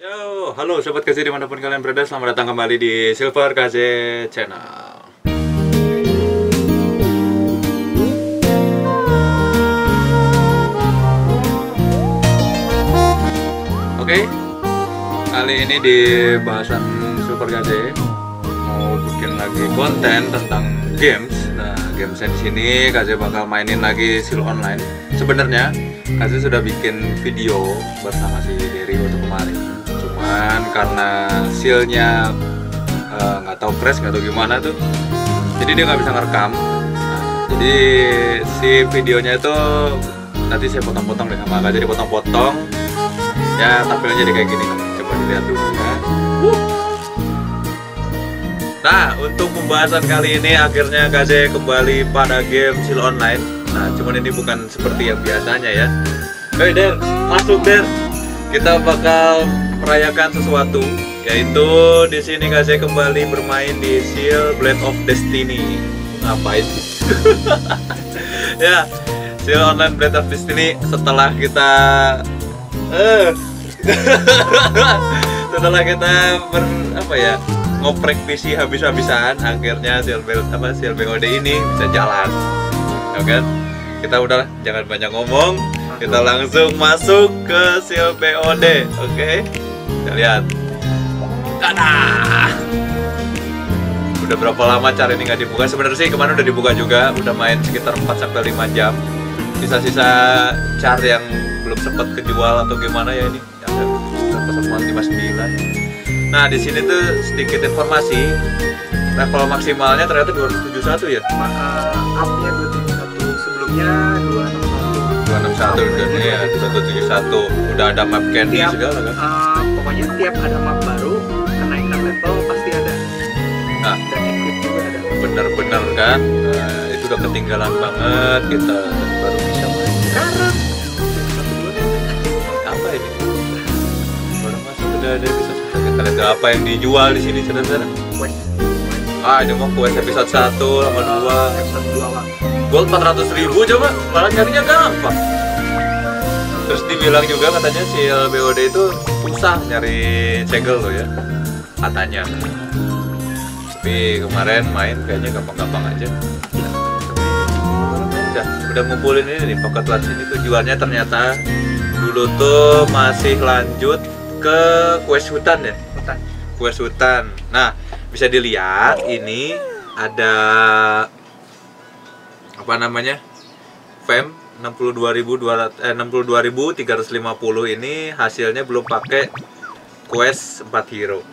Yo, halo sobat KZ di mana pun kalian berada, selamat datang kembali di Silver KZ Channel. Oke, kali ini di bahasan Silver KZ mau bikin lagi konten tentang games. Nah, games di sini KZ bakal mainin lagi Sil Online. Sebenarnya KZ sudah bikin video bersama si Derry waktu kemarin cuman karena sealnya eh, nggak tahu crash nggak tahu gimana tuh jadi dia nggak bisa ngerekam Nah, jadi si videonya itu nanti saya potong-potong deh sama jadi potong-potong ya tampilnya jadi kayak gini coba dilihat dulu ya Nah, untuk pembahasan kali ini akhirnya KZ kembali pada game Seal Online. Nah, cuman ini bukan seperti yang biasanya ya. Hei Der, masuk Der. Kita bakal merayakan sesuatu, yaitu di sini KZ kembali bermain di Seal Blade of Destiny. Ngapain? ya, Seal Online Blade of Destiny setelah kita eh setelah kita ber apa ya ngoprek PC habis-habisan akhirnya Seal BOD apa Seal BOD ini bisa jalan ya kan kita udah jangan banyak ngomong kita langsung masuk ke Seal BOD oke kita lihat. Dadah. udah berapa lama cara ini nggak dibuka? Sebenarnya sih kemarin udah dibuka juga. Udah main sekitar 4 sampai 5 jam. Sisa-sisa char yang belum sempat kejual atau gimana ya ini? Ada pertemuan 59 nah di sini tuh sedikit informasi. Level maksimalnya ternyata 271 ya? Maka upnya 271 sebelumnya 261 261 udah nih ya 171 udah ada map candy Tiap- segala kan? Uh, pokoknya tiap ada map baru kenaikan level pasti ada. Nah dan equip juga ada. Bener-bener kan? Nah, itu udah ketinggalan banget kita baru bisa main sekarang. Apa ini? Baru masuk udah ada satu. kita lihat apa yang dijual di sini saudara ah ini mau quest episode 1 sama 2 episode 2 lah Gold 400 ribu coba, malah nyarinya gampang. Terus dibilang juga katanya si LBOD itu susah nyari segel loh ya, katanya. Tapi kemarin main kayaknya gampang-gampang aja. Udah, udah ngumpulin ini nih pocket watch ini tujuannya ternyata dulu tuh masih lanjut ke quest hutan ya hutan quest hutan. Nah, bisa dilihat ini ada apa namanya? FEM 62.200 eh 62.350 ini hasilnya belum pakai quest 4 hero.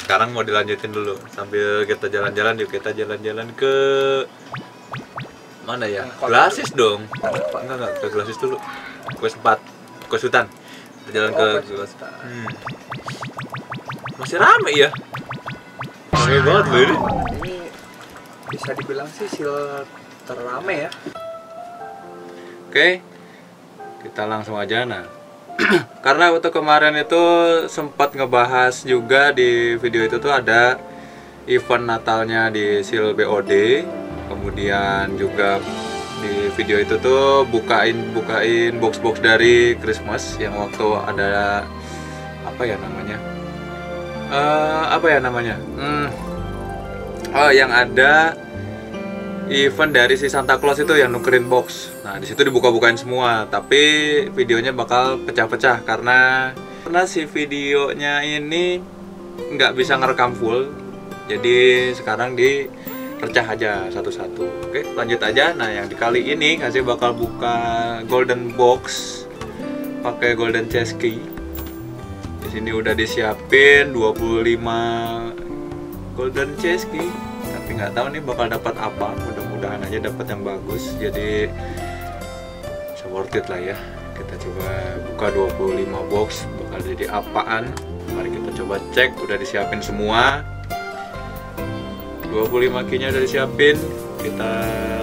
Sekarang mau dilanjutin dulu sambil kita jalan-jalan yuk kita jalan-jalan ke mana ya? Glasis dong. Enggak enggak ke Glasis dulu. Quest 4 quest hutan. Kita jalan ke Oh, Glasis. Hmm. Masih rame ya? Rame banget loh ini. bisa dibilang sih sil terrame ya Oke, kita langsung aja nah. Karena waktu kemarin itu sempat ngebahas juga di video itu tuh ada event Natalnya di Sil BOD, kemudian juga di video itu tuh bukain bukain box-box dari Christmas yang waktu ada apa ya namanya? Eh, apa ya namanya? Hmm. Oh, yang ada event dari si Santa Claus itu yang nukerin box. Nah, di situ dibuka-bukain semua, tapi videonya bakal pecah-pecah karena karena si videonya ini nggak bisa ngerekam full. Jadi sekarang di pecah aja satu-satu. Oke, lanjut aja. Nah, yang di kali ini kasih bakal buka golden box pakai golden chest key. Di sini udah disiapin 25 golden chest key tapi nggak tahu nih bakal dapat apa mudah-mudahan aja dapat yang bagus. Jadi bisa worth it lah ya. Kita coba buka 25 box bakal jadi apaan? Mari kita coba cek udah disiapin semua. 25 key nya udah disiapin. Kita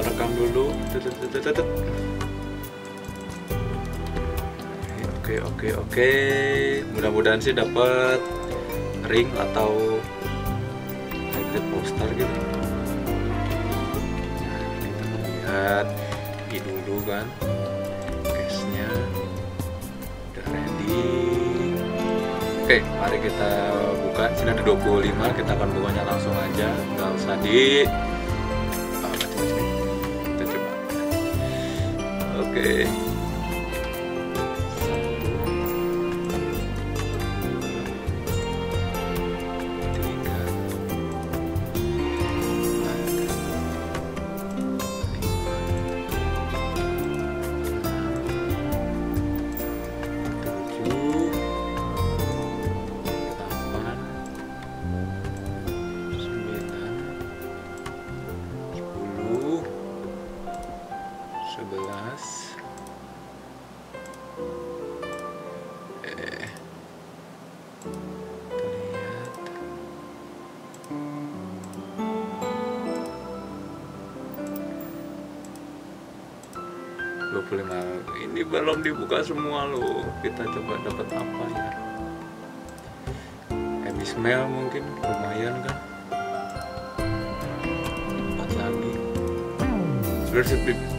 rekam dulu. Oke oke oke. Mudah-mudahan sih dapat ring atau hybrid poster gitu lihat ini dulu kan case nya udah ready Oke, mari kita buka. Sini ada 25, kita akan bukanya langsung aja. Nggak usah di... Oh. Kita coba. Oke. 25 ini belum dibuka semua lo kita coba dapat apa ya? M Ismail mungkin lumayan kan? Empat lagi.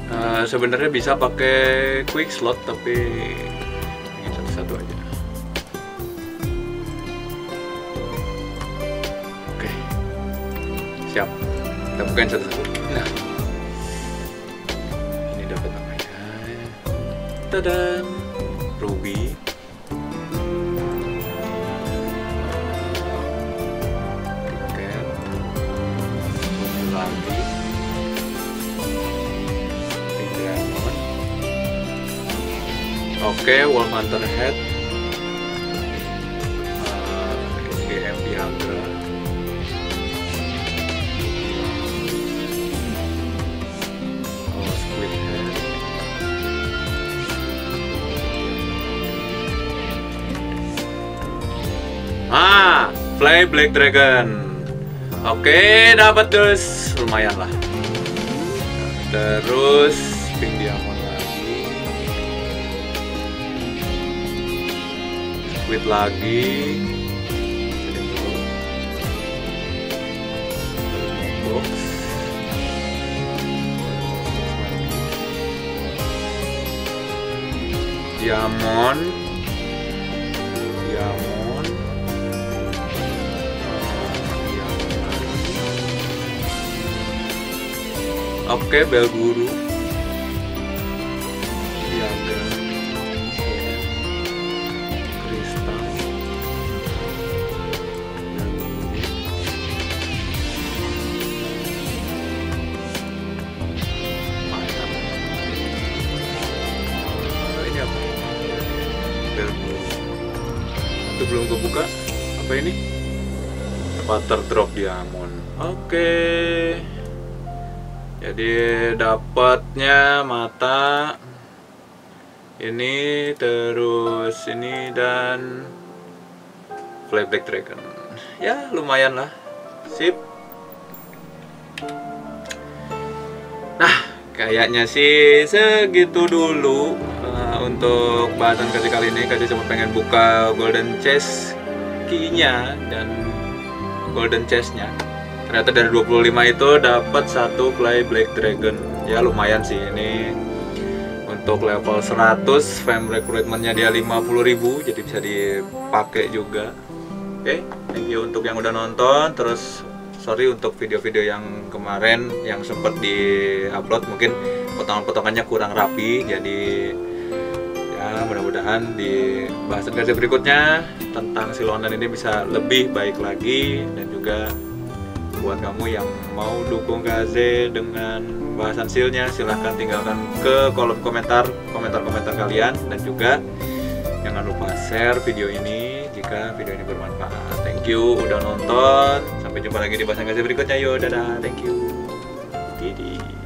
Uh, sebenarnya bisa pakai quick slot tapi ini satu-satu aja. Oke. Siap. Kita bukain satu-satu. Tadam Ruby. Oke, Wolf Hunter Head Fly Black Dragon. Oke, dapat terus lumayan lah. Terus pink diamond lagi. Squid lagi. Box. Diamond. Oke, bel guru. Piaga. Kristal. Bel guru. Itu belum kebuka. Apa ini? Water drop diamond. Oke. Jadi dapatnya mata ini terus ini dan Fly Black Dragon. Ya lumayan lah. Sip. Nah, kayaknya sih segitu dulu uh, untuk bahasan kali kali ini. Kasih cuma pengen buka golden chest key-nya dan golden chest-nya ternyata dari 25 itu dapat satu fly black dragon. Ya lumayan sih. Ini untuk level 100 fam recruitmentnya dia 50.000 jadi bisa dipakai juga. Oke thank you untuk yang udah nonton. Terus sorry untuk video-video yang kemarin yang sempat di upload mungkin potongan-potongannya kurang rapi jadi ya mudah-mudahan di bahasan kasih berikutnya tentang silonan ini bisa lebih baik lagi dan juga buat kamu yang mau dukung Gaze dengan bahasan silnya silahkan tinggalkan ke kolom komentar komentar-komentar kalian. Dan juga jangan lupa share video ini jika video ini bermanfaat. Thank you udah nonton. Sampai jumpa lagi di bahasan Gaze berikutnya. Yo dadah. Thank you. Didi